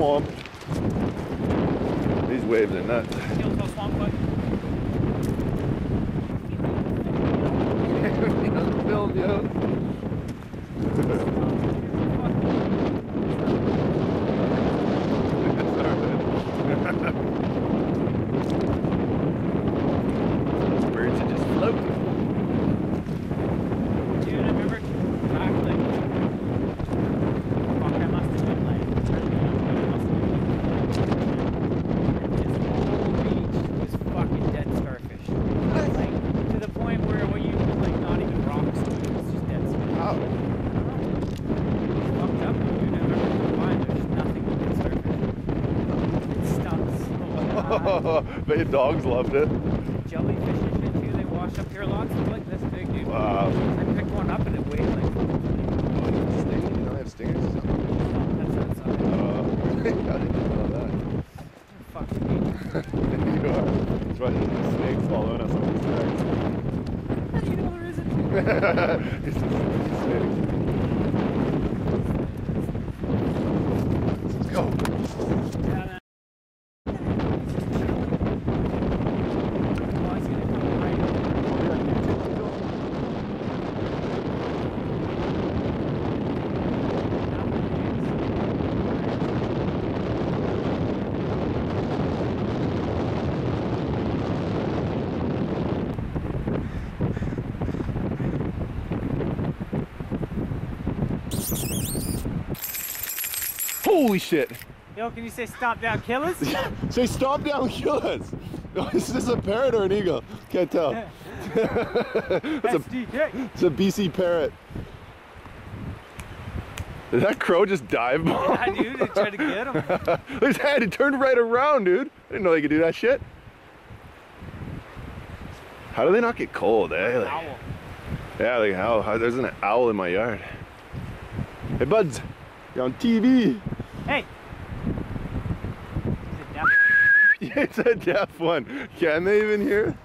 Swamp. These waves are nuts. Swamp foot. Filled, yo. Birds are just floating. Dude, I remember back like fuck, I must have been like this whole beach was fucking dead starfish. Like to the point where what you like not even rocks, it was just dead starfish. How? Fucked up, dude. I remember mine, there's just nothing but dead starfish. It stunk so bad. Bet your dogs loved it. Jellyfish and shit too, they wash up here lots. They're like this big, dude. Wow. I picked one up and it weighed like Stingers? You don't have stingers or something? that's that size. Uh, how did you know Fucking neat. you are. That's why there's snakes following us on these tracks. How do you know there isn't? it's just snakes. Let's go. Yeah, man. Oh, he's gonna come right up. Holy shit. Yo, can you say Stompdown Killaz? Say Stompdown Killaz. kill us. Is this a parrot or an eagle? Can't tell. it's, a, it's a BC parrot. Did that crow just dive bomb? Yeah, dude, they tried to get him. His head, it turned right around, dude. I didn't know they could do that shit. How do they not get cold, eh? Like- Owl. yeah, like how, how? There's an owl in my yard. Hey, buds, you're on TV. Hey. Is it deaf? it's a deaf one. Can they even hear?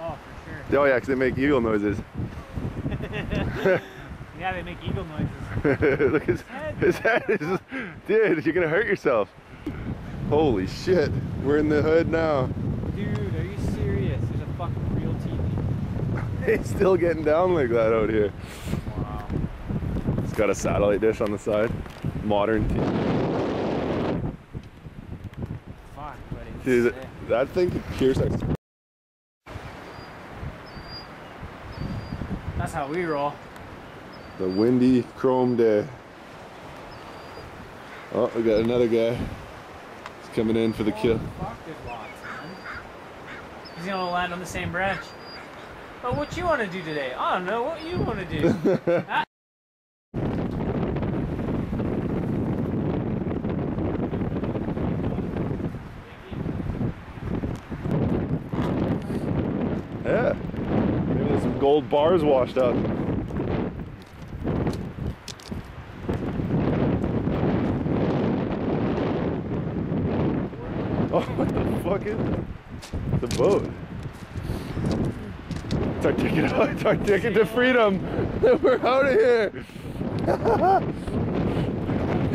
Oh, for sure. Oh yeah, 'cause they make eagle noises. yeah, they make eagle noises. Look, his, his head is, dude, you're gonna hurt yourself. Holy shit, we're in the hood now. Dude, are you serious? There's a fucking real TV. It's still getting down like that out here. Wow. It's got a satellite dish on the side. Modern TV. Fuck, buddy. Dude, that thing could pierce our That's how we roll. The windy chrome day. Oh, we got another guy. He's coming in for the kill. Oh, fuck, there's lots. He's gonna land on the same branch. But what you want to do today? I don't know. What you want to do? Ah. Yeah. Maybe there's some gold bars washed up. Oh, what the fuck is it? It's a boat. It's our ticket, it's our ticket to freedom. We're out of here.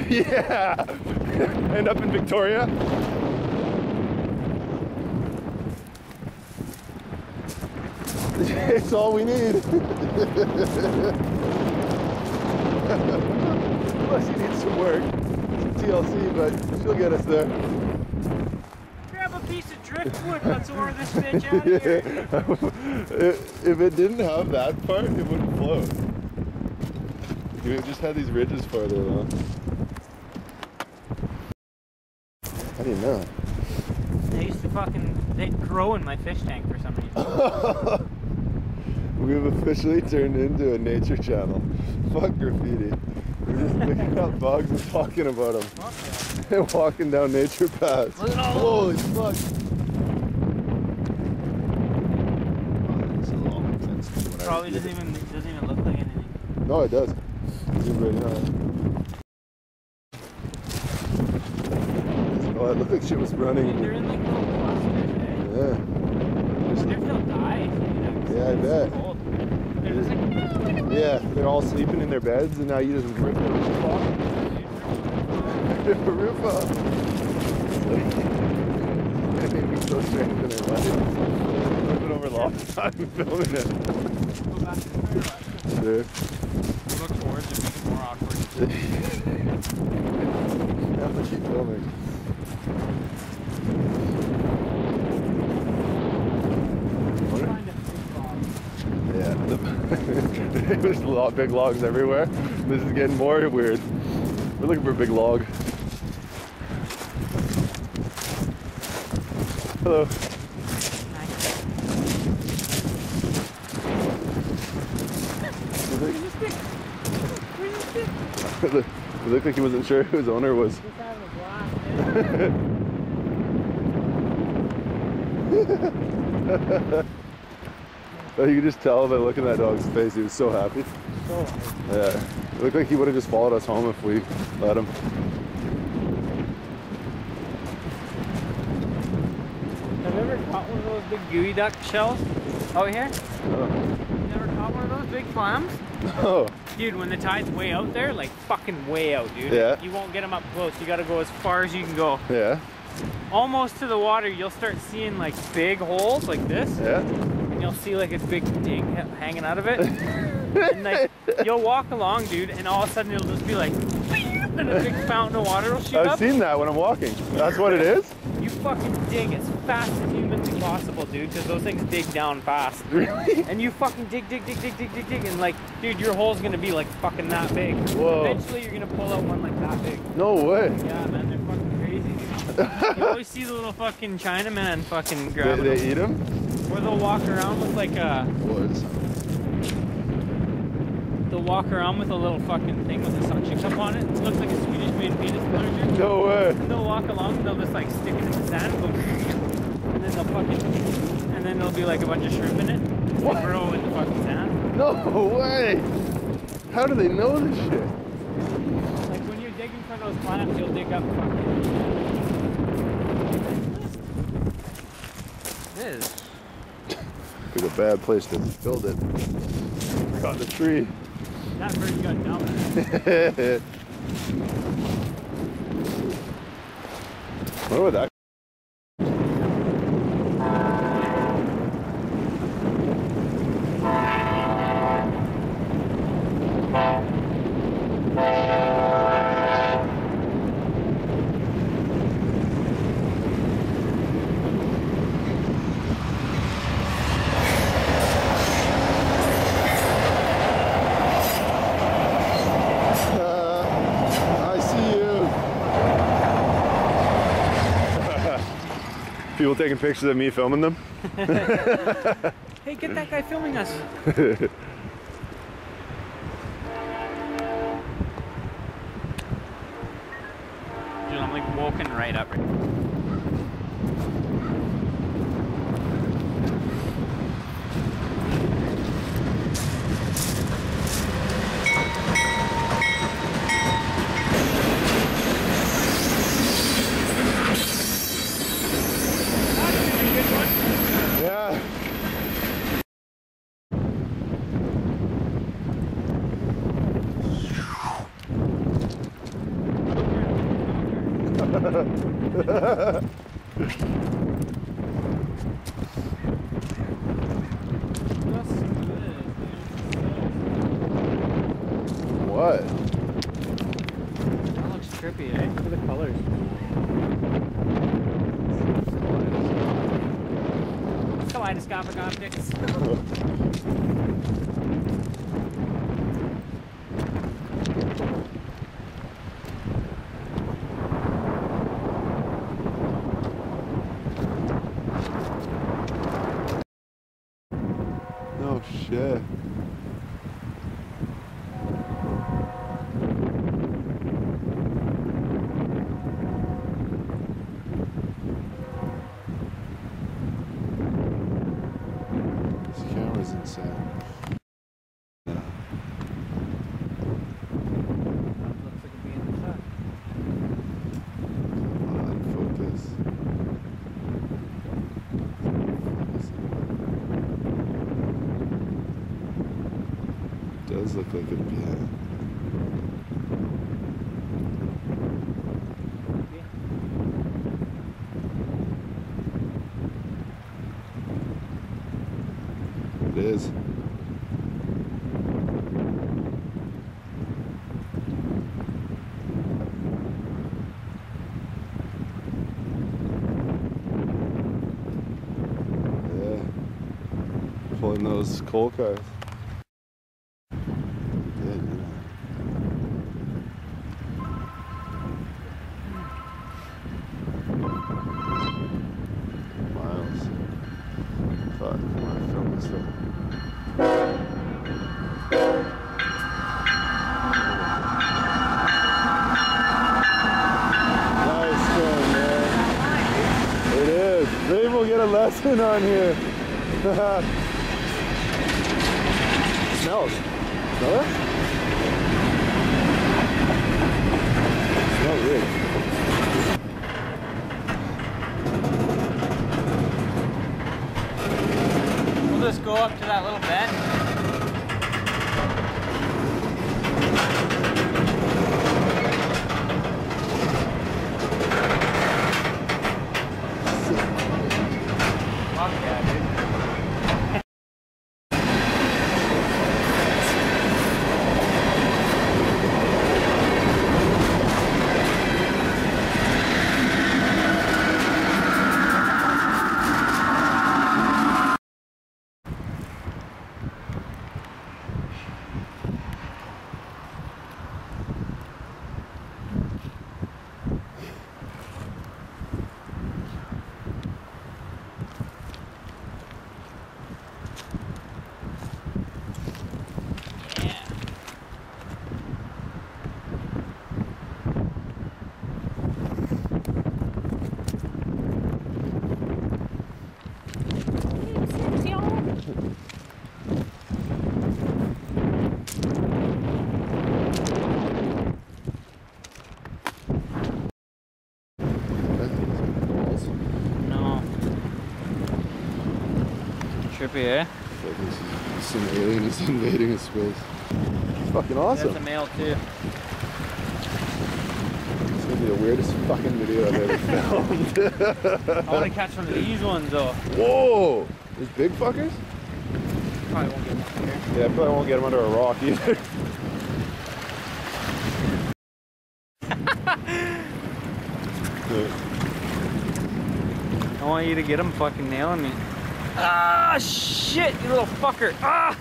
yeah. End up in Victoria. It's all we need. Plus, you needs some work, some TLC, but she'll get us there. Grab a piece of driftwood. Let's order this bitch out of here. if if it didn't have that part, it wouldn't float. We just had these ridges farther along. How do you know? They used to fucking they'd grow in my fish tank for some reason. We've officially turned into a nature channel. Fuck graffiti. We're just picking up bugs and talking about them. And walking down nature paths. Look at all Holy fuck. Probably doesn't even doesn't even look like anything. No, it does. Zoom right in on Oh, it looked like shit was running. They're in like little clusters, eh? Yeah. I bet. Yeah, they're all sleeping in their beds, and now you just rip the roof off. Rip the roof off. It made me so strange when I left. I've been over a long time filming it. go back to the car. Dude. Look forward to make more awkward. now I keep filming. Wonder- Find a big bomb. Yeah, the, there's lo- big logs everywhere. This is getting more weird. We're looking for a big log. Hello. Where's the stick? Where's the stick? it looked like he wasn't sure who his owner was. Just having a blast, man. Oh, Oh, you could just tell by looking at that dog's face, he was so happy. So, Yeah. It looked like he would have just followed us home if we let him. have you ever caught one of those big geoduck shells out here? Oh. You never caught one of those big clams? oh. Dude, when the tide's way out there, like fucking way out, dude. Yeah. You won't get them up close. You gotta go as far as you can go. Yeah. Almost to the water, you'll start seeing like big holes like this. Yeah. And you'll see like a big ding ha- hanging out of it. and like, you'll walk along, dude, and all of a sudden it'll just be like, and a big fountain of water will shoot I've up. seen that when I'm walking. That's what it is? You fucking dig as fast as humanly possible, dude, because those things dig down fast. Really? And you fucking dig, dig, dig, dig, dig, dig, dig, and like, dude, your hole's gonna be like fucking that big. Whoa. Eventually, you're gonna pull out one like that big. No way. Yeah, man, they're fucking crazy. Dude. you always see the little fucking Chinaman fucking They, grabbing they eat them? Or they'll walk around with like a, Woods. they'll walk around with a little fucking thing with a suction cup on it. It looks like a Swedish made penis plunger. No way. And they'll walk along and they'll just like stick it in the sand and go, and then they'll fucking, and then there'll be like a bunch of shrimp in it. They What? grow in the fucking sand. No way. How do they know this shit? Like when you're digging for those clams, you'll dig up fucking. This is Pick a bad place to build it. Caught the tree. that bird got dumb. What would that? Uh, I see you. People taking pictures of me filming them. Hey, get that guy filming us. Dude, I'm like woken right up. Yeah. What? That looks trippy, eh? Look at the colors. Kaleidoscopic optics. No shit. This camera's does look like it'd be hanging. It is. Yeah. Pulling those coal cars. Yeah, yeah. Miles. Fuck, I want to film this though. Nice film, man. It is. Maybe we'll get a lesson on here. Smells. Smell it? Smells good. We'll just go up to that little bend. Fuck yeah, dude. Yeah. No. Trippy, eh? Like is some alien is invading his space. It's fucking awesome. That's a male too. It's gonna be the weirdest fucking video I've ever filmed. I want to catch one of these ones though. Whoa! There's big fuckers? Probably won't get one here. Yeah, I probably won't get them under a rock either. I want you to get him fucking nailing me. Ah, shit, you little fucker. Ah!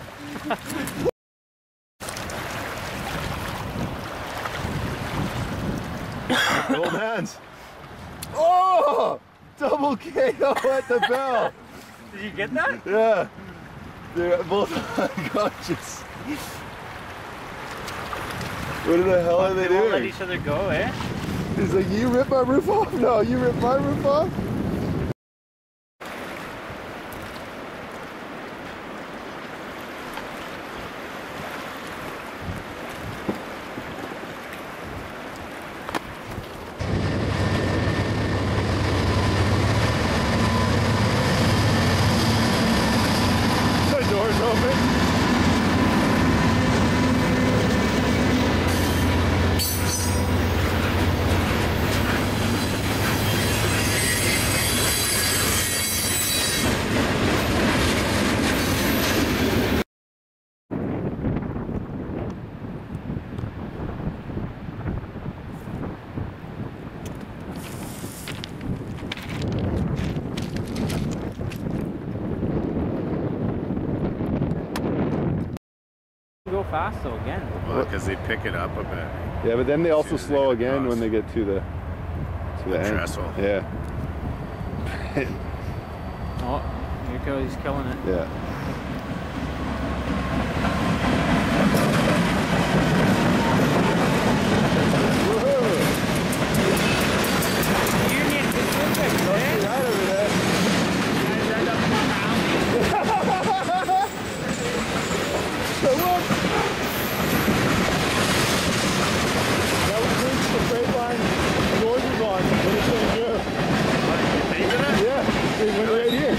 Old hands. Oh! Double KO at the bell. Did you get that? Yeah. They're both unconscious. What in the hell are they they won't let each other go, eh? He's like, you rip my roof off? No, you rip my roof off? Go fast though again. Well, because they pick it up a bit. Yeah, but then they also Soon as they slow get again when they get to the to the, The end. trestle. Yeah, Oh, here goes, he's killing it. yeah. Union Pacific, eh? Right over there. Guys end up pounding. So look. That was reached the freight line. Doors are gone. What is it gonna do? Yeah, it went right here.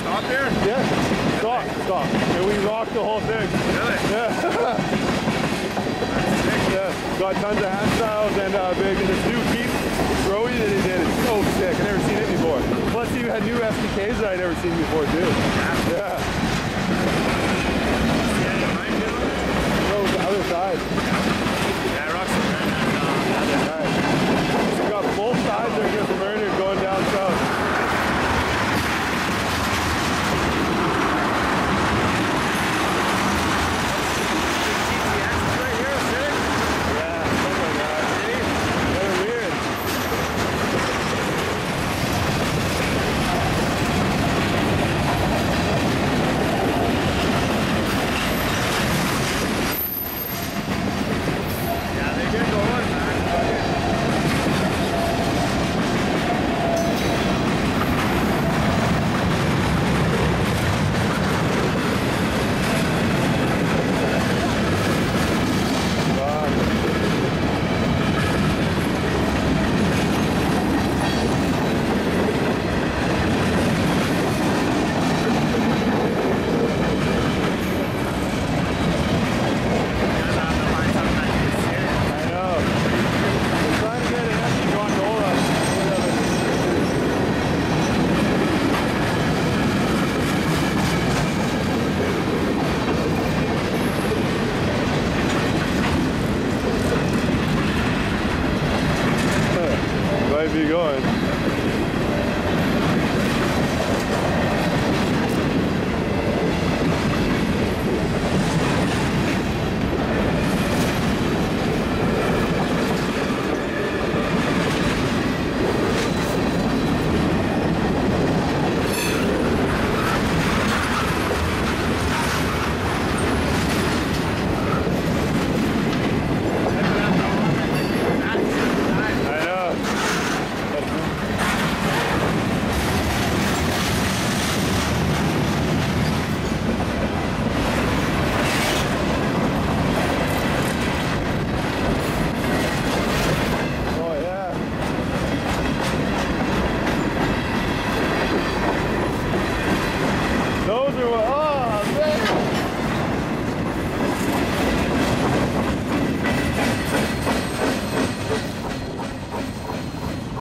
Stop there? Yeah. Stop, stop. And we rocked the whole thing. Really? Yeah. got tons of hand styles and uh, big. And this new Keep throwy that he did is so sick. I never seen it before. Plus, he had new SDKs that I never seen before too. Yeah. No, the other side. Yeah, Rock's a very nice dog. Right. So we got both sides are here from Ernie